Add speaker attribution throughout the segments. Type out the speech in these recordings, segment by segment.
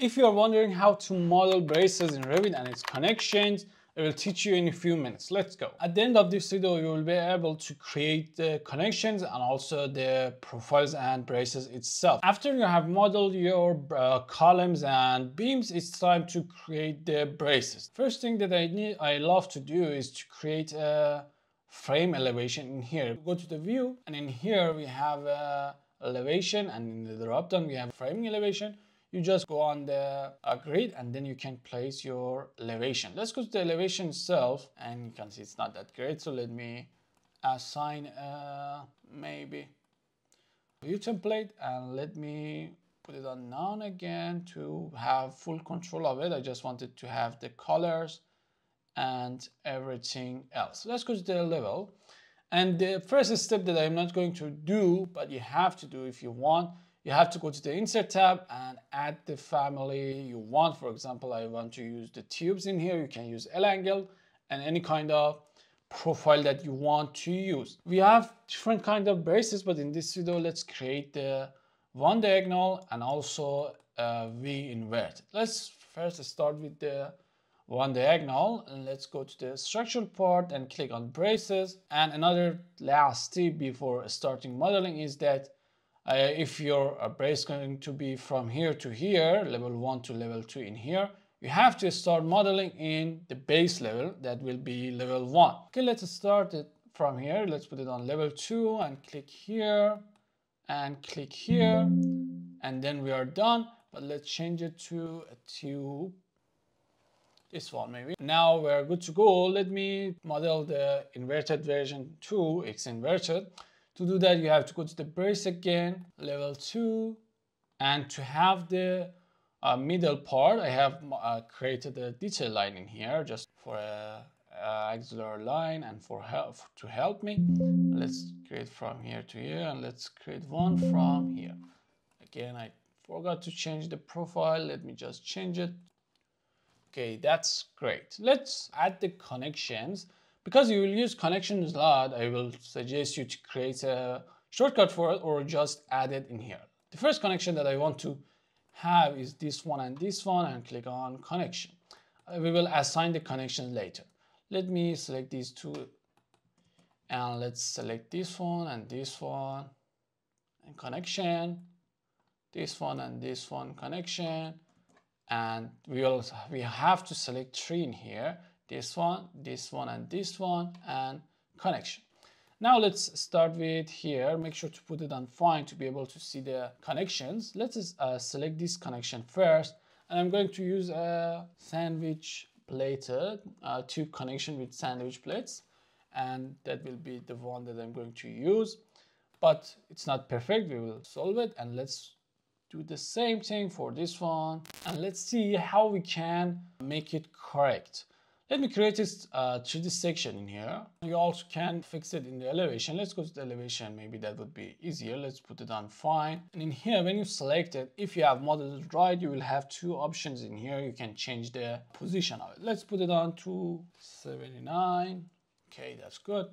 Speaker 1: If you are wondering how to model braces in Revit and its connections, I will teach you in a few minutes. Let's go. At the end of this video, you will be able to create the connections and also the profiles and braces itself. After you have modeled your uh, columns and beams, it's time to create the braces. First thing that I need, I love to do is to create a frame elevation in here. Go to the view and in here we have a elevation and in the drop down we have framing elevation you just go on the uh, grid and then you can place your elevation. Let's go to the elevation itself and you can see it's not that great. So let me assign uh, maybe view template and let me put it on none again to have full control of it. I just wanted to have the colors and everything else. Let's go to the level. And the first step that I'm not going to do, but you have to do if you want, you have to go to the insert tab and add the family you want. For example, I want to use the tubes in here. You can use L-angle and any kind of profile that you want to use. We have different kind of braces, but in this video, let's create the one diagonal and also a V inverted. Let's first start with the one diagonal and let's go to the structural part and click on braces. And another last tip before starting modeling is that uh, if your uh, brace is going to be from here to here, level 1 to level 2 in here, you have to start modeling in the base level that will be level 1. Okay, let's start it from here. Let's put it on level 2 and click here and click here and then we are done. But let's change it to a tube. This one maybe. Now we're good to go. Let me model the inverted version 2, X inverted. To do that, you have to go to the brace again, level 2, and to have the uh, middle part, I have uh, created a detail line in here just for a, a auxiliary line and for help to help me. Let's create from here to here and let's create one from here. Again, I forgot to change the profile. Let me just change it. Okay, that's great. Let's add the connections. Because you will use connections a lot, I will suggest you to create a shortcut for it or just add it in here. The first connection that I want to have is this one and this one and click on connection. Uh, we will assign the connection later. Let me select these two and let's select this one and this one and connection, this one and this one connection and we will we have to select three in here this one, this one, and this one, and connection. Now let's start with here. Make sure to put it on fine to be able to see the connections. Let's uh, select this connection first. And I'm going to use a sandwich plated uh, tube connection with sandwich plates. And that will be the one that I'm going to use. But it's not perfect. We will solve it. And let's do the same thing for this one. And let's see how we can make it correct. Let me create this uh, 3D section in here. You also can fix it in the elevation. Let's go to the elevation. Maybe that would be easier. Let's put it on fine. And in here, when you select it, if you have modeled right, you will have two options in here. You can change the position of it. Let's put it on to 79. Okay, that's good.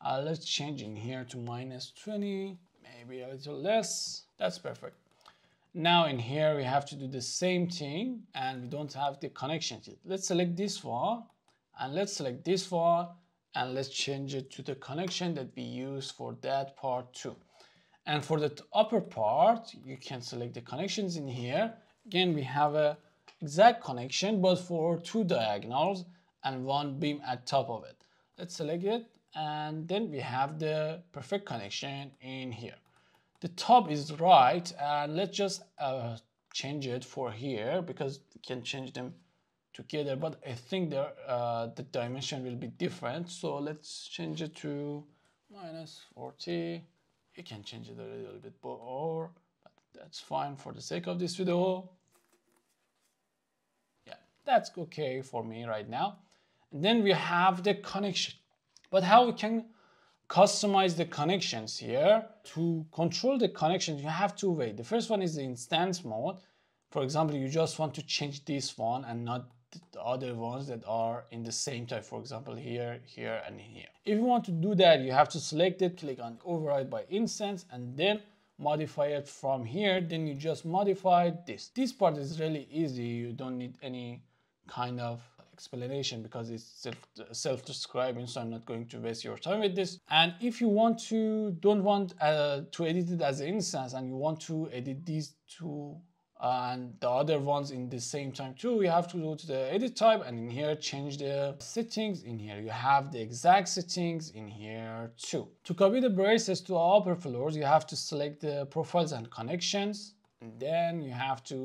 Speaker 1: Uh, let's change in here to minus 20, maybe a little less. That's perfect. Now in here, we have to do the same thing and we don't have the connection yet. Let's select this one and let's select this one and let's change it to the connection that we use for that part too. And for the upper part, you can select the connections in here. Again, we have a exact connection, but for two diagonals and one beam at top of it. Let's select it and then we have the perfect connection in here the top is right and let's just uh, change it for here because we can change them together but I think the, uh, the dimension will be different. So let's change it to minus 40 you can change it a little bit more but that's fine for the sake of this video. Yeah that's okay for me right now. And then we have the connection. But how we can customize the connections here. To control the connections, you have two ways. The first one is the instance mode. For example, you just want to change this one and not the other ones that are in the same type. For example, here, here, and here. If you want to do that, you have to select it, click on override by instance, and then modify it from here, then you just modify this. This part is really easy. You don't need any kind of explanation because it's self self-describing so i'm not going to waste your time with this. And if you want to don't want uh, to edit it as an instance and you want to edit these two and the other ones in the same time too you have to go to the edit type and in here change the settings. In here you have the exact settings. In here too to copy the braces to upper floors you have to select the profiles and connections. And then you have to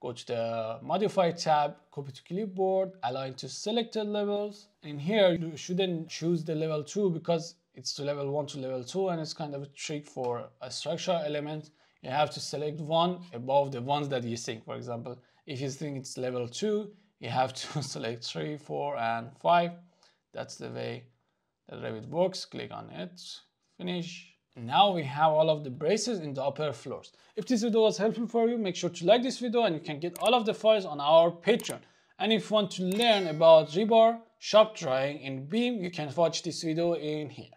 Speaker 1: go to the modify tab copy to clipboard align to selected levels. In here you shouldn't choose the level 2 because it's to level 1 to level 2 and it's kind of a trick for a structure element. You have to select one above the ones that you think. For example if you think it's level 2 you have to select 3 4 and 5 that's the way that Revit works. Click on it. Finish now we have all of the braces in the upper floors. If this video was helpful for you, make sure to like this video and you can get all of the files on our Patreon. And if you want to learn about rebar, shop drawing, and beam, you can watch this video in here.